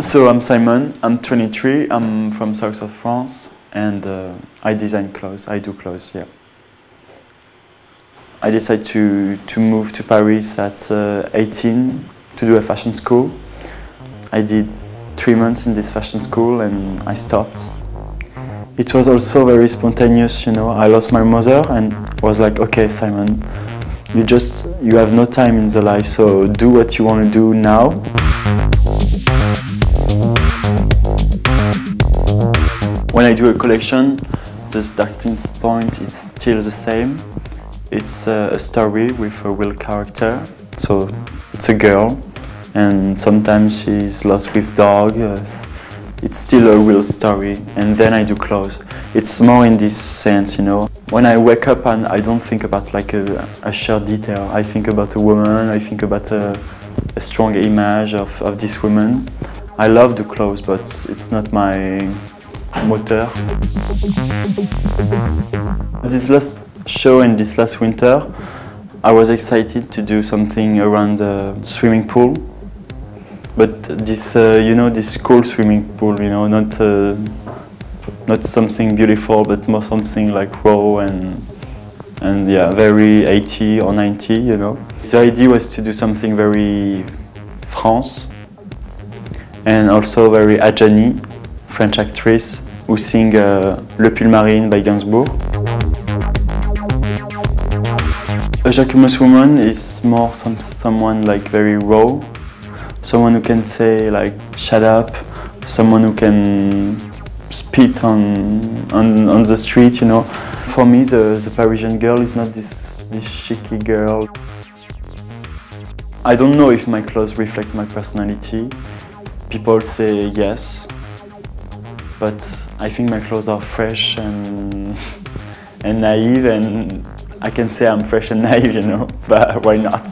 So I'm Simon, I'm 23, I'm from south of France and uh, I design clothes, I do clothes, yeah. I decided to, to move to Paris at uh, 18 to do a fashion school. I did three months in this fashion school and I stopped. It was also very spontaneous, you know, I lost my mother and was like, okay Simon, you just, you have no time in the life, so do what you want to do now. When I do a collection, the starting point is still the same. It's a story with a real character. So it's a girl, and sometimes she's lost with dog. It's still a real story, and then I do clothes. It's more in this sense, you know. When I wake up and I don't think about like a, a shared detail. I think about a woman. I think about a, a strong image of, of this woman. I love the clothes, but it's not my motor. This last show and this last winter, I was excited to do something around the swimming pool. But this, uh, you know, this cool swimming pool, you know, not uh, not something beautiful, but more something like raw and and yeah, very 80 or 90, you know. The idea was to do something very France and also very Adjani, French actress, who sing uh, Le Pull Marine by Gainsbourg. A Jacquemus woman is more some, someone like very raw, someone who can say like shut up, someone who can spit on, on, on the street, you know. For me, the, the Parisian girl is not this, this chic girl. I don't know if my clothes reflect my personality. People say yes, but I think my clothes are fresh and, and naive and I can say I'm fresh and naive, you know, but why not?